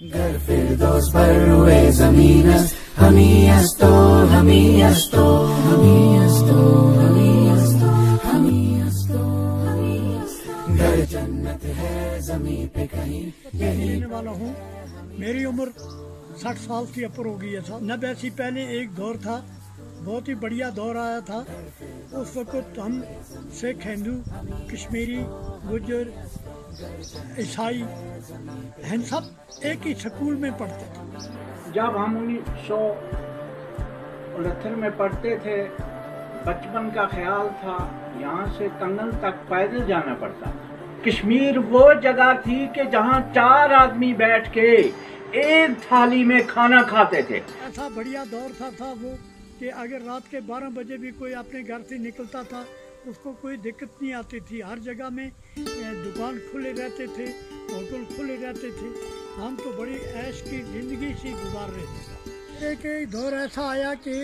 घर फिर पर हुए ज़मीन हमी हस्तो हमी हस्तो हमी हस्तो हमी हस्तो हमी हस्तो हमी हस्तो घर जन्नत है जमी पे कहीं यही रहने वाला हूँ। मेरी उम्र साठ साल से ऊपर हो गई है साहब। नब्बे ऐसी पहले एक दौर था बहुत ही बढ़िया दौर आया था। उस वक्त हम सिख हिंदू कश्मीरी गुजर ईसाई हम सब एक ही स्कूल में पढ़ते थे। जब हम उन्नीस सौ उनहत्तर में पढ़ते थे बचपन का ख्याल था यहाँ से तंगल तक पैदल जाना पड़ता कश्मीर वो जगह थी कि जहाँ चार आदमी बैठ के एक थाली में खाना खाते थे। ऐसा बढ़िया दौर था था वो कि अगर रात के 12 बजे भी कोई अपने घर से निकलता था उसको कोई दिक्कत नहीं आती थी। हर जगह में दुकान खुले रहते थे, होटल खुले रहते थे। हम तो बड़ी ऐश की ज़िंदगी सी गुजार रहे थे। एक एक दौर ऐसा आया कि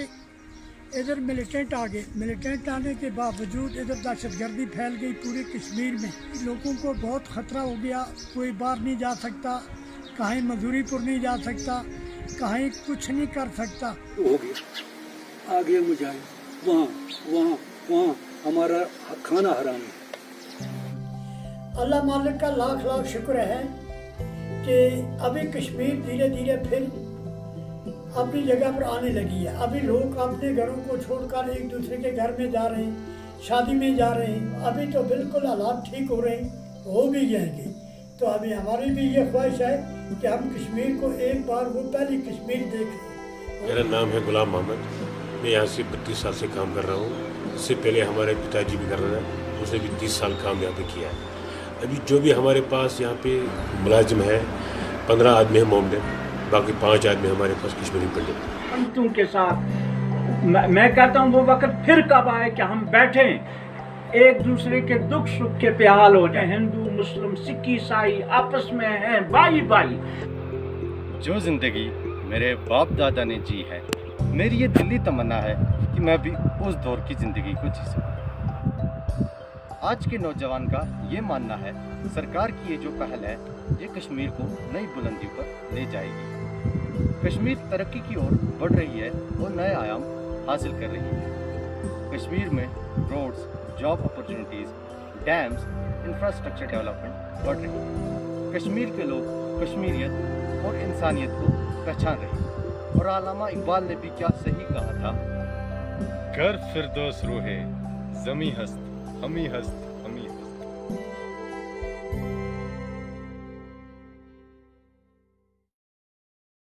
इधर मिलिटेंट आ गए। मिलिटेंट आने के बावजूद इधर दहशतगर्दी फैल गई पूरे कश्मीर में। लोगों को बहुत खतरा हो गया। कोई बाहर नहीं जा सकता, कहीं मजदूरी पर नहीं जा सकता, कहीं कुछ नहीं कर सकता। हो गया। आ गया मुजाहिद वहाँ वहाँ वहाँ। हमारा खाना हराम है। अल्लाह मालिक का लाख लाख शुक्र है कि अभी कश्मीर धीरे धीरे फिर अपनी जगह पर आने लगी है। अभी लोग अपने घरों को छोड़कर एक दूसरे के घर में जा रहे हैं शादी में जा रहे हैं। अभी तो बिल्कुल हालात ठीक हो रहे हैं हो भी जाएँगे तो अभी हमारी भी ये ख्वाहिश है कि हम कश्मीर को एक बार वो पहली कश्मीर देखें। मेरा नाम है गुलाम मोहम्मद। मैं यहाँ से बत्तीस साल से काम कर रहा हूँ। इससे पहले हमारे पिताजी भी कर रहे हैं उसने भी तीस साल काम यहाँ पे किया है। अभी जो भी हमारे पास यहाँ पे मुलाजिम है पंद्रह आदमी है मोमडन बाकी पाँच आदमी हमारे पास कश्मीरी पंडित पंडितों के साथ मैं, मैं कहता हूँ वो वक्त फिर कब आए कि हम बैठे एक दूसरे के दुख सुख के प्याल हो जाए। हिंदू मुस्लिम सिख ईसाई आपस में हैं भाई भाई जो ज़िंदगी मेरे बाप दादा ने जी है मेरी ये दिल्ली तमन्ना है कि मैं भी उस दौर की ज़िंदगी को जी सकूँ। आज के नौजवान का ये मानना है, सरकार की ये जो पहल है, ये कश्मीर को नई बुलंदियों पर ले जाएगी। कश्मीर तरक्की की ओर बढ़ रही है और नए आयाम हासिल कर रही है। कश्मीर में roads, job opportunities, dams, infrastructure development बढ़ रही है। कश्मीर के लोग कश्मीरियत और इंसानियत को पहचान रहे हैं। और आलामा इकबाल ने भी क्या सही कहा था? कर फिरदौस रूहे। जमी हस्त हमी हस्त।